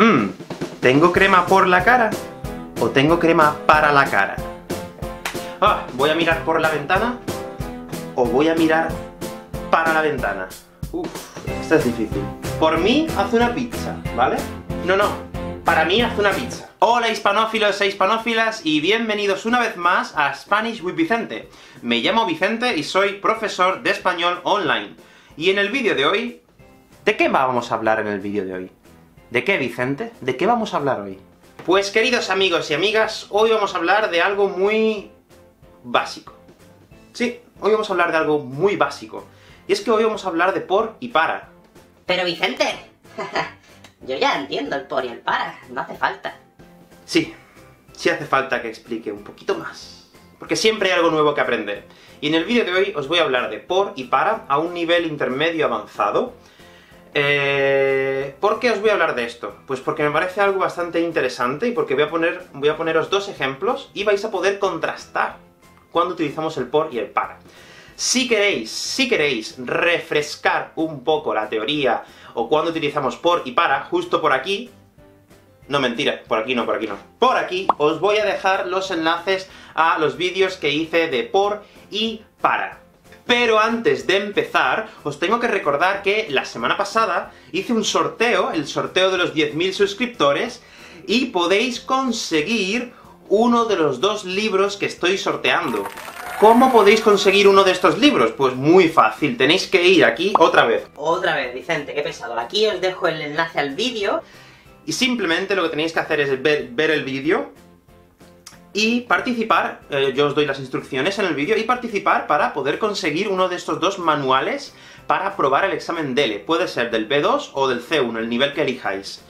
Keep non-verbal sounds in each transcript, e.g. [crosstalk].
Mmm, ¿tengo crema por la cara? ¿O tengo crema para la cara? Ah, ¿voy a mirar por la ventana? ¿O voy a mirar para la ventana? Uf, esta es difícil. Por mí, haz una pizza, ¿vale? No, no, para mí haz una pizza. Hola hispanófilos e hispanófilas, y bienvenidos una vez más a Spanish with Vicente. Me llamo Vicente y soy profesor de español online. Y en el vídeo de hoy... ¿De qué vamos a hablar en el vídeo de hoy? ¿De qué, Vicente? ¿De qué vamos a hablar hoy? Pues queridos amigos y amigas, hoy vamos a hablar de algo muy... básico. Sí, hoy vamos a hablar de algo muy básico. Y es que hoy vamos a hablar de por y para. Pero Vicente, [laughs] yo ya entiendo el por y el para, no hace falta. Sí, sí hace falta que explique un poquito más. Porque siempre hay algo nuevo que aprender. Y en el vídeo de hoy os voy a hablar de por y para a un nivel intermedio avanzado, eh, ¿Por qué os voy a hablar de esto? Pues porque me parece algo bastante interesante, y porque voy a, poner, voy a poneros dos ejemplos, y vais a poder contrastar cuando utilizamos el por y el para. Si queréis, si queréis refrescar un poco la teoría, o cuando utilizamos por y para, justo por aquí, no mentira, por aquí no, por aquí no. Por aquí os voy a dejar los enlaces a los vídeos que hice de por y para. Pero antes de empezar, os tengo que recordar que la semana pasada hice un sorteo, el sorteo de los 10.000 suscriptores, y podéis conseguir uno de los dos libros que estoy sorteando. ¿Cómo podéis conseguir uno de estos libros? Pues muy fácil, tenéis que ir aquí otra vez. Otra vez, Vicente, qué pesado. Aquí os dejo el enlace al vídeo. Y simplemente lo que tenéis que hacer es ver, ver el vídeo, y participar, eh, yo os doy las instrucciones en el vídeo, y participar para poder conseguir uno de estos dos manuales para aprobar el examen DELE. Puede ser del B2 o del C1, el nivel que elijáis.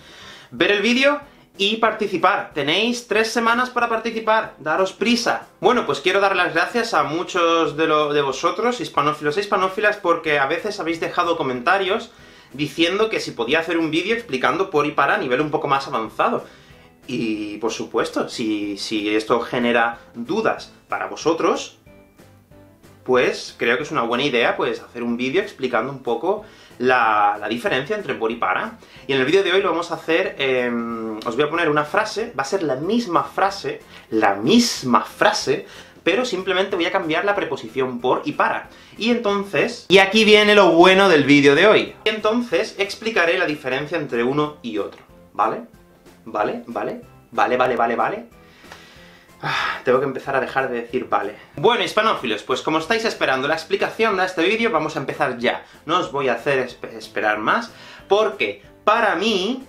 Ver el vídeo y participar. Tenéis tres semanas para participar, daros prisa. Bueno, pues quiero dar las gracias a muchos de, de vosotros, hispanófilos e hispanófilas, porque a veces habéis dejado comentarios diciendo que si podía hacer un vídeo explicando por y para a nivel un poco más avanzado. Y, por supuesto, si, esto genera dudas para vosotros, pues creo que es una buena idea pues hacer un vídeo explicando un poco la, diferencia entre por y para. Y en el vídeo de hoy lo vamos a hacer, em, os voy a poner una frase, va a ser la misma frase, la misma frase, pero simplemente voy a cambiar la preposición por y para. Y entonces... Y aquí viene lo bueno del vídeo de hoy. Y entonces explicaré la diferencia entre uno y otro, ¿vale? ¿Vale? ¿Vale? ¿Vale, vale, vale, vale? Ah, tengo que empezar a dejar de decir vale. Bueno, hispanófilos, pues como estáis esperando la explicación de este vídeo, vamos a empezar ya. No os voy a hacer esperar más, porque para mí,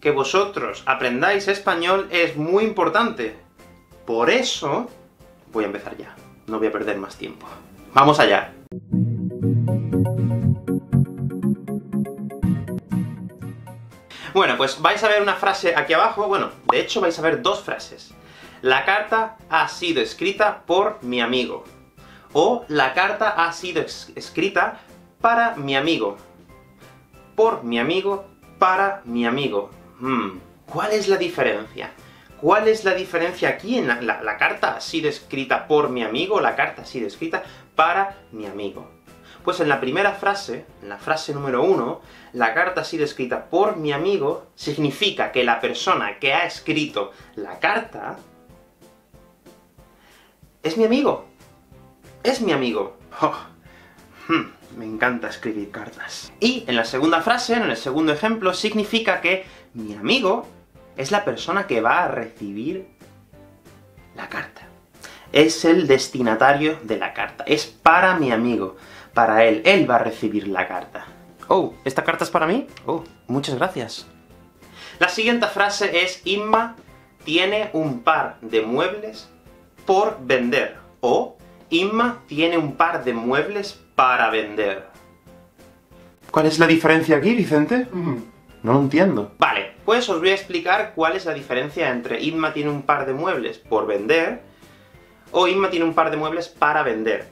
que vosotros aprendáis español es muy importante. Por eso, voy a empezar ya. No voy a perder más tiempo. ¡Vamos allá! Bueno, pues vais a ver una frase aquí abajo, bueno, de hecho vais a ver dos frases. La carta ha sido escrita por mi amigo. O la carta ha sido escrita para mi amigo. Por mi amigo, para mi amigo. Hmm, ¿Cuál es la diferencia? ¿Cuál es la diferencia aquí en la, la carta ha sido escrita por mi amigo, la carta ha sido escrita para mi amigo? Pues en la primera frase, en la frase número uno, la carta ha sido escrita por mi amigo, significa que la persona que ha escrito la carta es mi amigo. Es mi amigo. Oh, hmm, me encanta escribir cartas. Y en la segunda frase, en el segundo ejemplo, significa que mi amigo es la persona que va a recibir la carta. Es el destinatario de la carta. Es para mi amigo para él. Él va a recibir la carta. Oh, ¿esta carta es para mí? Oh, muchas gracias. La siguiente frase es Inma tiene un par de muebles por vender. O Inma tiene un par de muebles para vender. ¿Cuál es la diferencia aquí, Vicente? Mm, no lo entiendo. Vale, pues os voy a explicar cuál es la diferencia entre Inma tiene un par de muebles por vender, o Inma tiene un par de muebles para vender.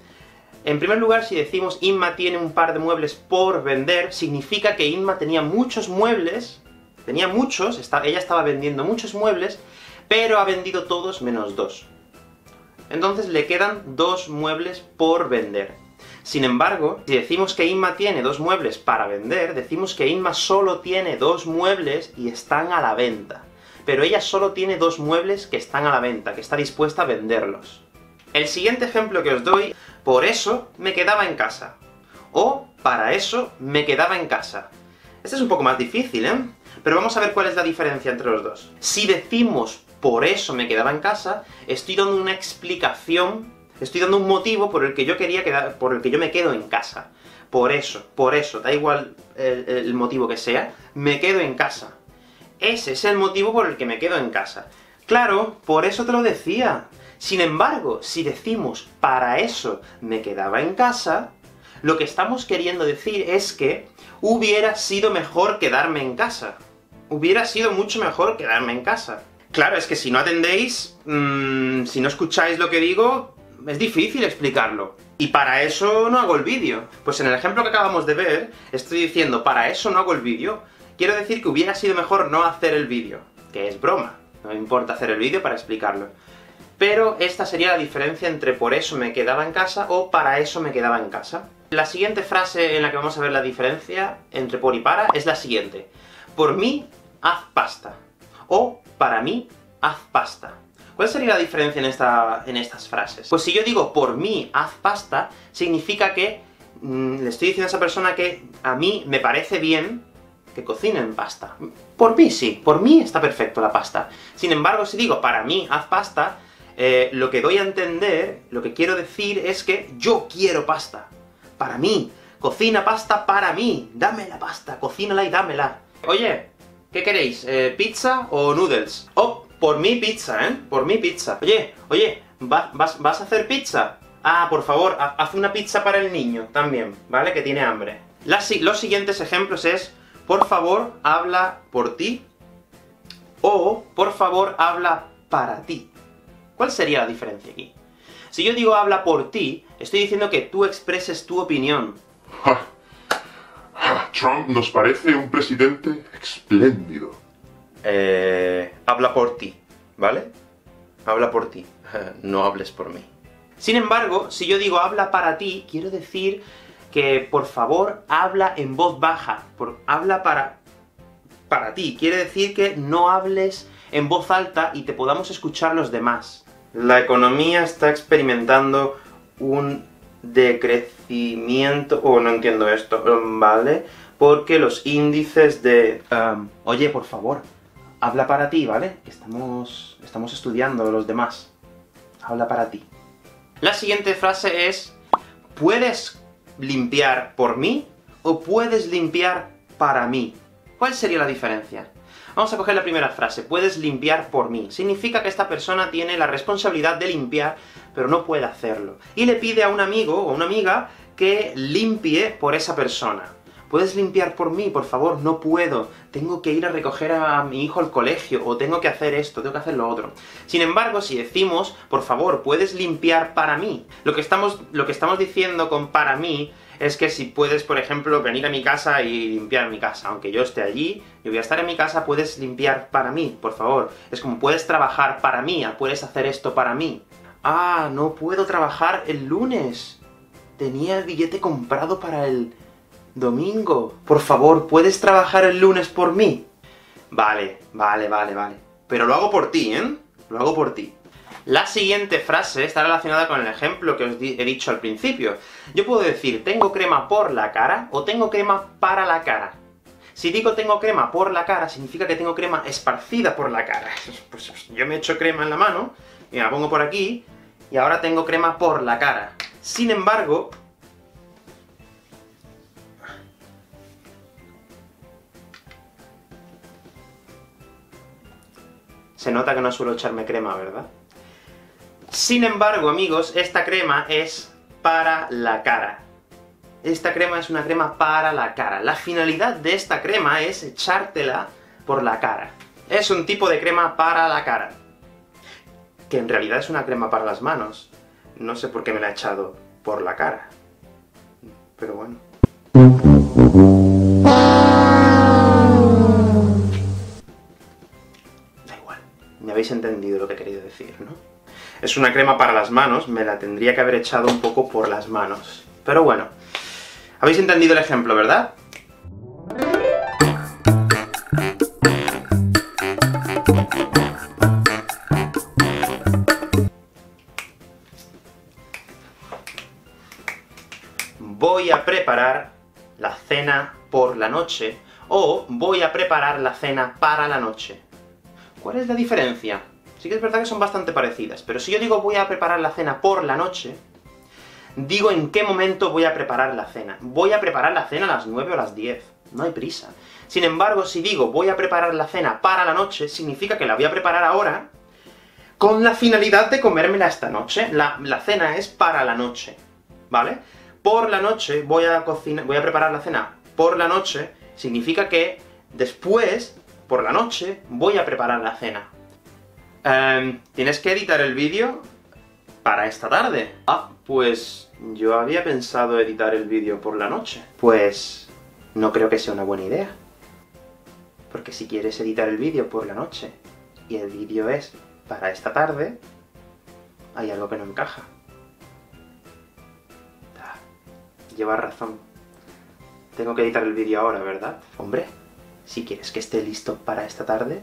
En primer lugar, si decimos Inma tiene un par de muebles por vender, significa que Inma tenía muchos muebles, tenía muchos, ella estaba vendiendo muchos muebles, pero ha vendido todos menos dos. Entonces le quedan dos muebles por vender. Sin embargo, si decimos que Inma tiene dos muebles para vender, decimos que Inma solo tiene dos muebles y están a la venta. Pero ella solo tiene dos muebles que están a la venta, que está dispuesta a venderlos. El siguiente ejemplo que os doy, por eso me quedaba en casa. O, para eso me quedaba en casa. Este es un poco más difícil, ¿eh? Pero vamos a ver cuál es la diferencia entre los dos. Si decimos por eso me quedaba en casa, estoy dando una explicación, estoy dando un motivo por el que yo quería quedar, por el que yo me quedo en casa. Por eso, por eso, da igual el, el motivo que sea, me quedo en casa. Ese es el motivo por el que me quedo en casa. Claro, por eso te lo decía. Sin embargo, si decimos para eso me quedaba en casa, lo que estamos queriendo decir es que hubiera sido mejor quedarme en casa. Hubiera sido mucho mejor quedarme en casa. Claro, es que si no atendéis, mmm, si no escucháis lo que digo, es difícil explicarlo. Y para eso no hago el vídeo. Pues en el ejemplo que acabamos de ver, estoy diciendo, para eso no hago el vídeo. Quiero decir que hubiera sido mejor no hacer el vídeo. Que es broma. No importa hacer el vídeo para explicarlo. Pero esta sería la diferencia entre por eso me quedaba en casa o para eso me quedaba en casa. La siguiente frase en la que vamos a ver la diferencia entre por y para es la siguiente. Por mí, haz pasta. O, para mí, haz pasta. ¿Cuál sería la diferencia en, esta, en estas frases? Pues si yo digo por mí, haz pasta, significa que mmm, le estoy diciendo a esa persona que a mí me parece bien que cocinen pasta. Por mí sí, por mí está perfecto la pasta. Sin embargo, si digo para mí, haz pasta, eh, lo que doy a entender, lo que quiero decir es que yo quiero pasta. Para mí. Cocina pasta para mí. Dame la pasta, cocínala y dámela. Oye, ¿qué queréis? Eh, ¿Pizza o noodles? Oh, por mí pizza, ¿eh? Por mí pizza. Oye, oye, ¿vas, a hacer pizza? Ah, por favor, haz una pizza para el niño, también, ¿vale? Que tiene hambre. Los siguientes ejemplos es, por favor, habla por ti, o, por favor, habla para ti. ¿Cuál sería la diferencia aquí? Si yo digo habla por ti, estoy diciendo que tú expreses tu opinión. Trump nos parece un presidente espléndido. Eh, habla por ti, ¿vale? Habla por ti, [laughs] no hables por mí. Sin embargo, si yo digo habla para ti, quiero decir que, por favor, habla en voz baja, por, habla para, para ti. Quiere decir que no hables en voz alta y te podamos escuchar los demás. La economía está experimentando un decrecimiento... Oh, no entiendo esto, ¿vale? Porque los índices de... Oye, por favor, habla para ti, ¿vale? Que estamos, estamos estudiando los demás. Habla para ti. La siguiente frase es... ¿Puedes limpiar por mí? ¿O puedes limpiar para mí? ¿Cuál sería la diferencia? Vamos a coger la primera frase, puedes limpiar por mí. Significa que esta persona tiene la responsabilidad de limpiar, pero no puede hacerlo. Y le pide a un amigo o una amiga que limpie por esa persona. ¿Puedes limpiar por mí? Por favor, no puedo. Tengo que ir a recoger a mi hijo al colegio, o tengo que hacer esto, tengo que hacer lo otro. Sin embargo, si decimos, por favor, ¿puedes limpiar para mí? Lo que estamos, lo que estamos diciendo con para mí es que si puedes, por ejemplo, venir a mi casa y limpiar mi casa, aunque yo esté allí, yo voy a estar en mi casa, puedes limpiar para mí, por favor. Es como, puedes trabajar para mí, puedes hacer esto para mí. Ah, no puedo trabajar el lunes. Tenía el billete comprado para el domingo. Por favor, ¿puedes trabajar el lunes por mí? Vale, vale, vale, vale. Pero lo hago por ti, ¿eh? Lo hago por ti. La siguiente frase está relacionada con el ejemplo que os he dicho al principio. Yo puedo decir, tengo crema por la cara, o tengo crema para la cara. Si digo tengo crema por la cara, significa que tengo crema esparcida por la cara. Pues yo me echo crema en la mano, y me la pongo por aquí, y ahora tengo crema por la cara. Sin embargo... Se nota que no suelo echarme crema, ¿verdad? Sin embargo, amigos, esta crema es para la cara. Esta crema es una crema para la cara. La finalidad de esta crema es echártela por la cara. Es un tipo de crema para la cara. Que en realidad es una crema para las manos. No sé por qué me la he echado por la cara. Pero bueno. Da igual. Me habéis entendido lo que he querido decir, ¿no? Es una crema para las manos, me la tendría que haber echado un poco por las manos. Pero bueno, habéis entendido el ejemplo, ¿verdad? Voy a preparar la cena por la noche, o voy a preparar la cena para la noche. ¿Cuál es la diferencia? Sí que es verdad que son bastante parecidas, pero si yo digo voy a preparar la cena por la noche, digo en qué momento voy a preparar la cena. Voy a preparar la cena a las 9 o las 10, no hay prisa. Sin embargo, si digo voy a preparar la cena para la noche, significa que la voy a preparar ahora, con la finalidad de comérmela esta noche. La, la cena es para la noche, ¿vale? Por la noche voy a cocinar, voy a preparar la cena por la noche, significa que después, por la noche, voy a preparar la cena. Em, ¿Tienes que editar el vídeo para esta tarde? Ah, pues yo había pensado editar el vídeo por la noche. Pues no creo que sea una buena idea. Porque si quieres editar el vídeo por la noche, y el vídeo es para esta tarde, hay algo que no encaja. Ah, llevas razón. Tengo que editar el vídeo ahora, ¿verdad? Hombre, si quieres que esté listo para esta tarde,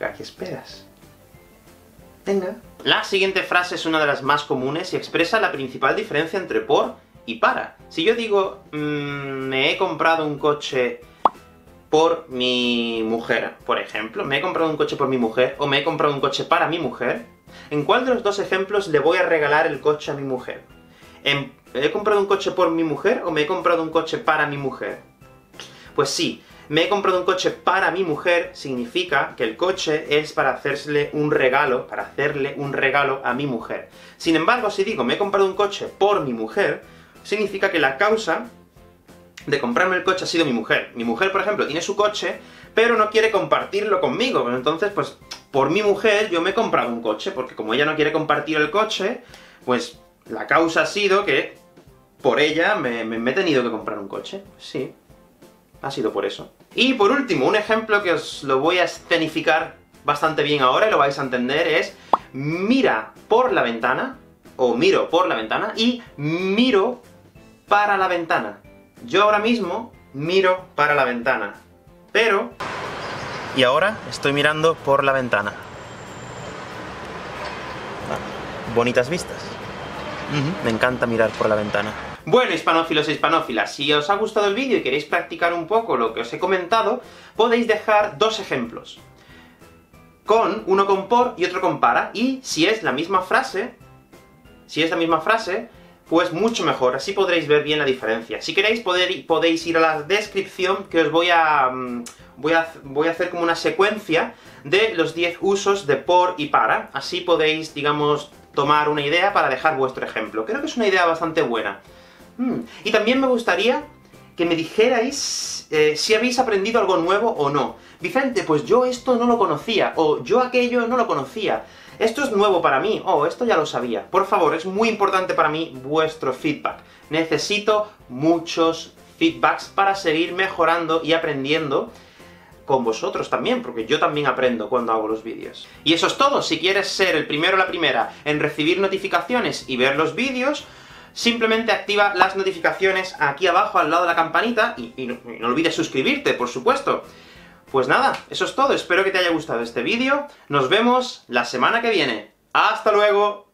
¿a qué esperas? Venga. La siguiente frase es una de las más comunes y expresa la principal diferencia entre por y para. Si yo digo, mmm, me he comprado un coche por mi mujer, por ejemplo, me he comprado un coche por mi mujer, o me he comprado un coche para mi mujer, ¿en cuál de los dos ejemplos le voy a regalar el coche a mi mujer? ¿En, ¿He comprado un coche por mi mujer, o me he comprado un coche para mi mujer? Pues sí, me he comprado un coche para mi mujer, significa que el coche es para hacerle un regalo, para hacerle un regalo a mi mujer. Sin embargo, si digo me he comprado un coche por mi mujer, significa que la causa de comprarme el coche ha sido mi mujer. Mi mujer, por ejemplo, tiene su coche, pero no quiere compartirlo conmigo. Entonces, pues, por mi mujer yo me he comprado un coche, porque como ella no quiere compartir el coche, pues la causa ha sido que por ella me, me, me he tenido que comprar un coche. Sí, ha sido por eso. Y por último, un ejemplo que os lo voy a escenificar bastante bien ahora, y lo vais a entender, es mira por la ventana, o miro por la ventana, y miro para la ventana. Yo ahora mismo miro para la ventana, pero... Y ahora estoy mirando por la ventana. Ah, bonitas vistas. Uh -huh. Me encanta mirar por la ventana. Bueno, hispanófilos e hispanófilas, si os ha gustado el vídeo y queréis practicar un poco lo que os he comentado, podéis dejar dos ejemplos. Con, uno con por y otro con para, y si es la misma frase, si es la misma frase, pues mucho mejor, así podréis ver bien la diferencia. Si queréis, poder, podéis ir a la descripción, que os voy a, voy a... Voy a hacer como una secuencia de los 10 usos de por y para, así podéis, digamos, tomar una idea para dejar vuestro ejemplo. Creo que es una idea bastante buena. Hmm. Y también me gustaría que me dijerais eh, si habéis aprendido algo nuevo o no. Vicente, pues yo esto no lo conocía, o yo aquello no lo conocía. Esto es nuevo para mí, oh, esto ya lo sabía. Por favor, es muy importante para mí vuestro feedback. Necesito muchos feedbacks para seguir mejorando y aprendiendo con vosotros también, porque yo también aprendo cuando hago los vídeos. Y eso es todo, si quieres ser el primero o la primera en recibir notificaciones y ver los vídeos, simplemente activa las notificaciones aquí abajo al lado de la campanita, y, no, no, olvides suscribirte, por supuesto. Pues nada, eso es todo, espero que te haya gustado este vídeo, nos vemos la semana que viene. ¡Hasta luego!